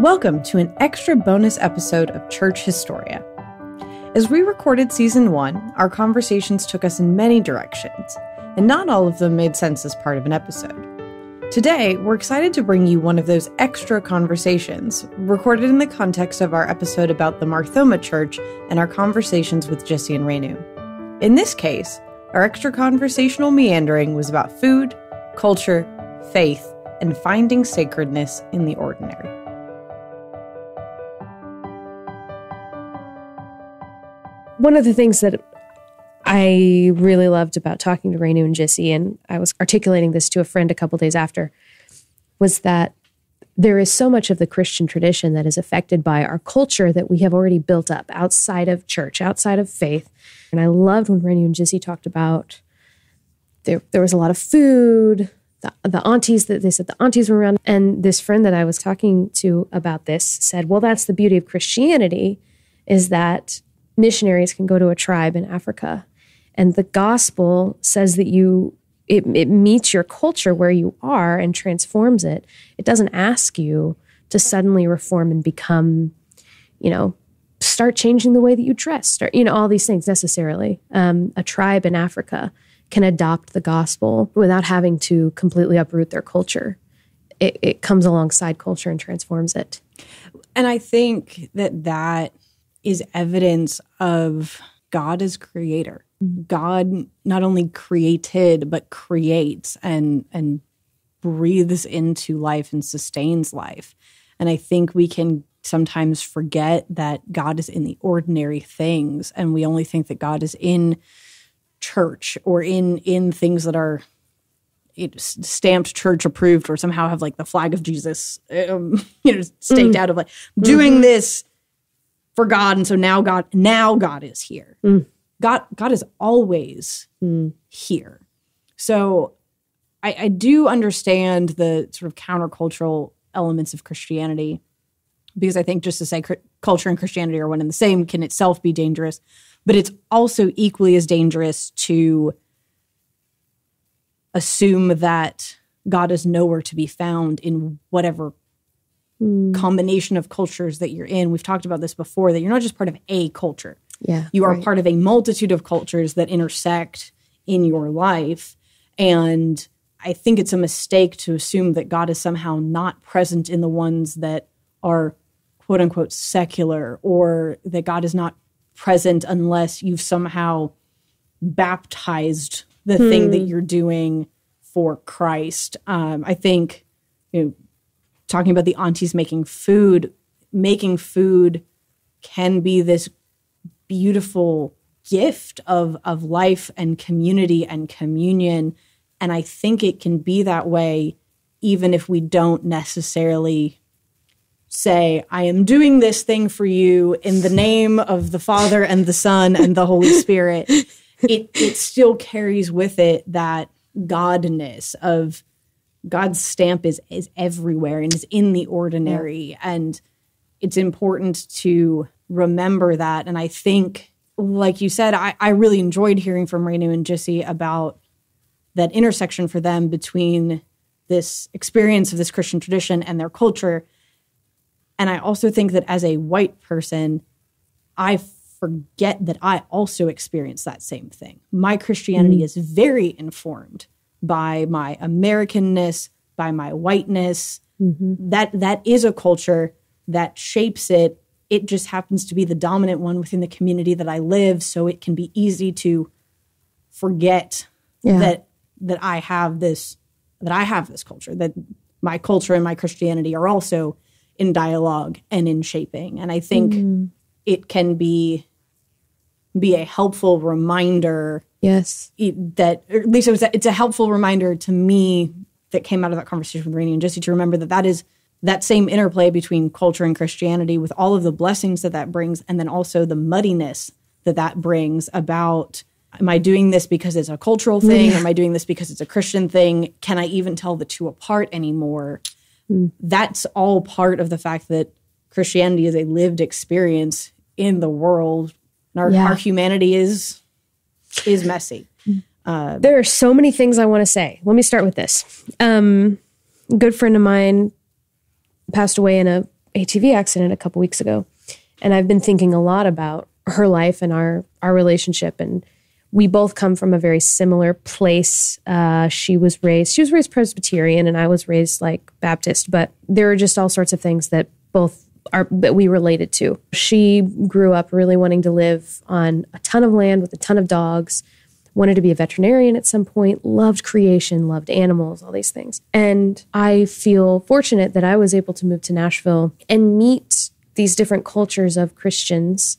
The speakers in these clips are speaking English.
Welcome to an extra bonus episode of Church Historia. As we recorded season one, our conversations took us in many directions, and not all of them made sense as part of an episode. Today, we're excited to bring you one of those extra conversations, recorded in the context of our episode about the Mar Thoma Church and our conversations with Jissie and Rainu. In this case, our extra conversational meandering was about food, culture, faith, and finding sacredness in the ordinary. One of the things that I really loved about talking to Rainu and Jissie, and I was articulating this to a friend a couple days after, was that there is so much of the Christian tradition that is affected by our culture that we have already built up outside of church, outside of faith. And I loved when Rainu and Jissie talked about there, there was a lot of food, the, the aunties that they said the aunties were around. And this friend that I was talking to about this said, well, that's the beauty of Christianity is that missionaries can go to a tribe in Africa and the gospel says that you it, it meets your culture where you are and transforms it. It doesn't ask you to suddenly reform and become, you know, start changing the way that you dress, start, you know, all these things necessarily. Um, a tribe in Africa can adopt the gospel without having to completely uproot their culture. It, it comes alongside culture and transforms it. And I think that that is evidence of God as creator. God not only created but creates and and breathes into life and sustains life. And I think we can sometimes forget that God is in the ordinary things and we only think that God is in church or in in things that are stamped church approved or somehow have like the flag of Jesus um, you know staked mm. out of like doing mm-hmm. this for God and so now God now God is here. Mm. God God is always mm. here. So I, I do understand the sort of countercultural elements of Christianity because I think just to say cr- culture and Christianity are one and the same can itself be dangerous, but it's also equally as dangerous to assume that God is nowhere to be found in whatever mm. combination of cultures that you're in. We've talked about this before that you're not just part of a culture. Yeah. You are right. part of a multitude of cultures that intersect in your life. And I think it's a mistake to assume that God is somehow not present in the ones that are quote unquote secular or that God is not present unless you've somehow baptized the hmm. thing that you're doing for Christ. Um, I think, you know, talking about the aunties making food, making food can be this beautiful gift of of life and community and communion. And i think it can be that way even if we don't necessarily say i am doing this thing for you in the name of the father and the son and the holy spirit. It it still carries with it that godness of god's stamp is is everywhere and is in the ordinary yeah. and it's important to remember that. And I think, like you said, I, I really enjoyed hearing from Rainu and Jissie about that intersection for them between this experience of this Christian tradition and their culture. And I also think that as a white person, I forget that I also experience that same thing. My Christianity mm. is very informed by my Americanness, by my whiteness. Mm-hmm. That that is a culture that shapes it it just happens to be the dominant one within the community that I live. So it can be easy to forget yeah. that that I have this that I have this culture, that my culture and my Christianity are also in dialogue and in shaping. And I think mm-hmm. it can be be a helpful reminder. Yes. That at least it was a, it's a helpful reminder to me that came out of that conversation with Rainu and Jissie to remember that that is that same interplay between culture and Christianity with all of the blessings that that brings, and then also the muddiness that that brings about am I doing this because it's a cultural thing? Yeah. Am I doing this because it's a Christian thing? Can I even tell the two apart anymore? Mm. That's all part of the fact that Christianity is a lived experience in the world. And our, yeah. our humanity is is messy. Uh, there are so many things I want to say. Let me start with this. Um, good friend of mine passed away in a ATV accident a couple weeks ago. And I've been thinking a lot about her life and our our relationship and we both come from a very similar place. Uh, she was raised she was raised Presbyterian and I was raised like Baptist, but there are just all sorts of things that both are that we related to. She grew up really wanting to live on a ton of land with a ton of dogs, wanted to be a veterinarian at some point, loved creation, loved animals, all these things. And I feel fortunate that I was able to move to Nashville and meet these different cultures of Christians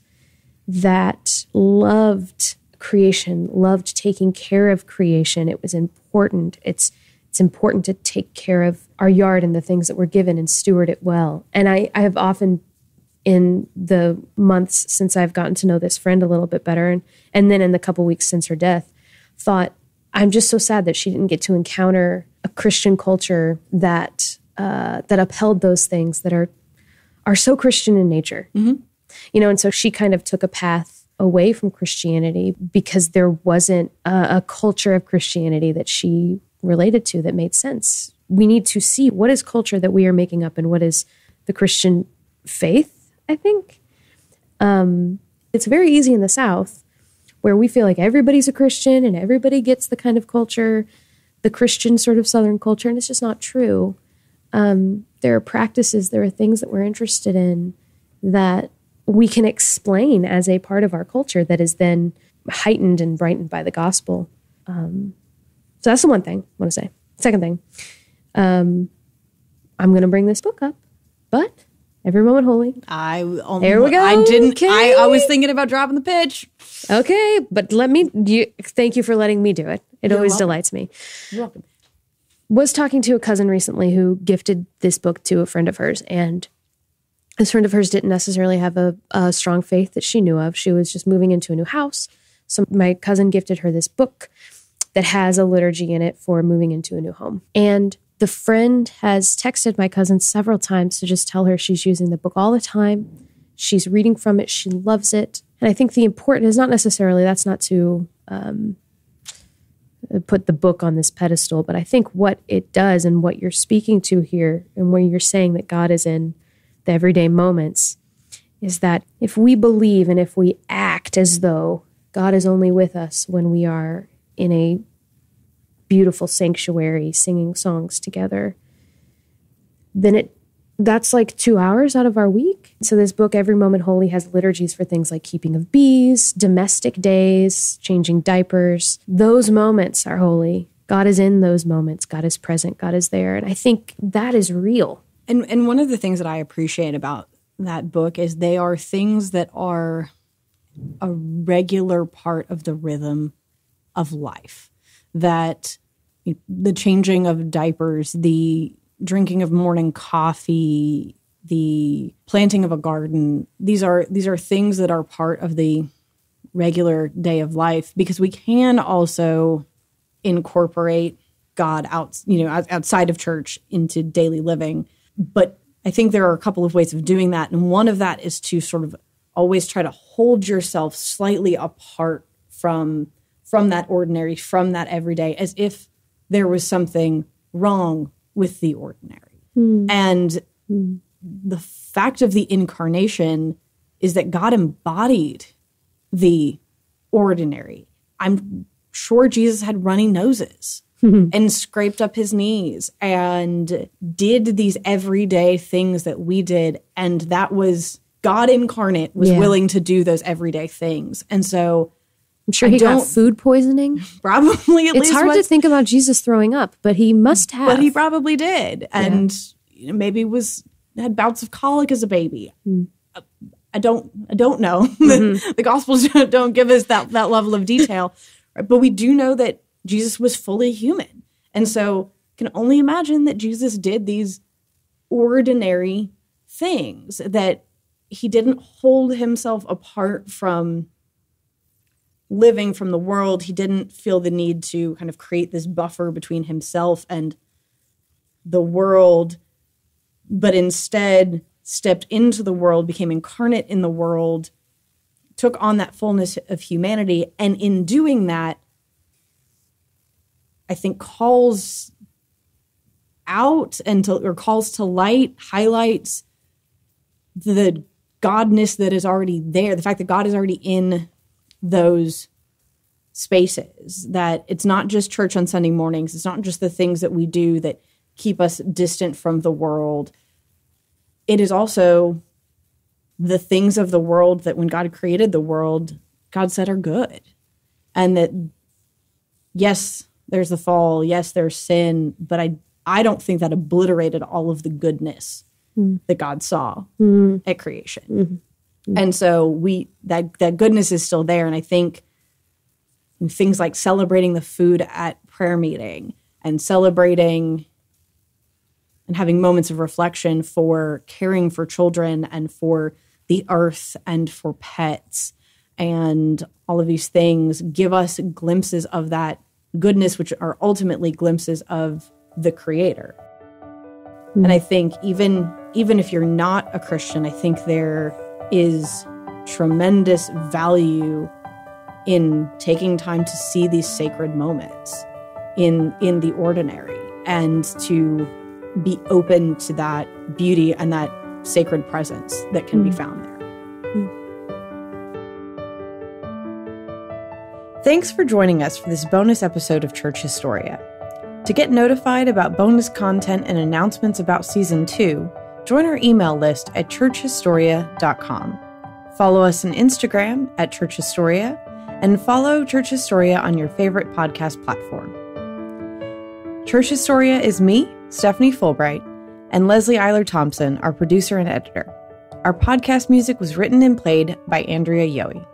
that loved creation, loved taking care of creation. It was important. It's it's important to take care of our yard and the things that we're given and steward it well. And I, I have often in the months since I've gotten to know this friend a little bit better and, and then in the couple weeks since her death, thought, I'm just so sad that she didn't get to encounter a Christian culture that uh, that upheld those things that are are so Christian in nature. Mm-hmm. You know, and so she kind of took a path away from Christianity because there wasn't a, a culture of Christianity that she related to that made sense. We need to see what is culture that we are making up and what is the Christian faith, I think. Um, it's very easy in the South where we feel like everybody's a Christian and everybody gets the kind of culture, the Christian sort of Southern culture, and it's just not true. Um, there are practices, there are things that we're interested in that we can explain as a part of our culture that is then heightened and brightened by the gospel. Um, so that's the one thing I want to say. Second thing, um, I'm going to bring this book up, but every moment holy. I um, there we go. I didn't. Okay. I, I was thinking about dropping the pitch. Okay, but let me. You, thank you for letting me do it. It You're always welcome. delights me. You're welcome. Was talking to a cousin recently who gifted this book to a friend of hers, and this friend of hers didn't necessarily have a, a strong faith that she knew of. She was just moving into a new house. So my cousin gifted her this book that has a liturgy in it for moving into a new home. And the friend has texted my cousin several times to just tell her she's using the book all the time. She's reading from it. She loves it. And I think the important is not necessarily that's not to um, put the book on this pedestal, but I think what it does and what you're speaking to here and where you're saying that God is in the everyday moments is that if we believe and if we act as though God is only with us when we are in a beautiful sanctuary singing songs together, then it that's like two hours out of our week. So this book, Every Moment Holy, has liturgies for things like keeping of bees, domestic days, changing diapers. Those moments are holy. God is in those moments. God is present. God is there. And I think that is real. And and one of the things that I appreciate about that book is they are things that are a regular part of the rhythm of life. That the changing of diapers, the drinking of morning coffee, the planting of a garden, these are these are things that are part of the regular day of life because we can also incorporate God out, you know, outside of church into daily living. But I think there are a couple of ways of doing that, and one of that is to sort of always try to hold yourself slightly apart from from that ordinary, from that everyday, as if there was something wrong with the ordinary. Mm. And mm. the fact of the incarnation is that God embodied the ordinary. I'm sure Jesus had runny noses and scraped up his knees and did these everyday things that we did. And that was God incarnate was yeah. willing to do those everyday things. And so I'm sure he got food poisoning. Probably. it's hard was, to think about Jesus throwing up, but he must have. But he probably did, and yeah. maybe was had bouts of colic as a baby. Mm. I don't. I don't know. Mm-hmm. the Gospels don't give us that that level of detail, but we do know that Jesus was fully human, and so can only imagine that Jesus did these ordinary things that he didn't hold himself apart from living from the world, he didn't feel the need to kind of create this buffer between himself and the world, but instead stepped into the world, became incarnate in the world, took on that fullness of humanity, and in doing that, I think calls out and to, or calls to light, highlights the godness that is already there, the fact that God is already in those spaces, that it's not just church on Sunday mornings, it's not just the things that we do that keep us distant from the world. It is also the things of the world that when God created the world, God said are good. And that yes, there's the fall, yes, there's sin, but I I don't think that obliterated all of the goodness mm. that God saw mm. at creation. Mm-hmm. And so we that that goodness is still there. And I think things like celebrating the food at prayer meeting and celebrating and having moments of reflection for caring for children and for the earth and for pets and all of these things give us glimpses of that goodness, which are ultimately glimpses of the creator. Mm. And I think even even if you're not a Christian, I think there is tremendous value in taking time to see these sacred moments in in the ordinary and to be open to that beauty and that sacred presence that can mm. be found there. Mm. Thanks for joining us for this bonus episode of Church Historia. To get notified about bonus content and announcements about season 2, join our email list at churchhistoria.com. Follow us on Instagram at Church Historia and follow Church Historia on your favorite podcast platform. Church Historia is me, Stephanie Fulbright, and Leslie Eiler Thompson, our producer and editor. Our podcast music was written and played by Andrea Yohe.